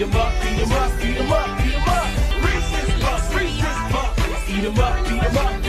Eat em up, eat em up, eat em up, eat em up. Reese's Puffs, Reese's Puffs. Eat em up, eat em up.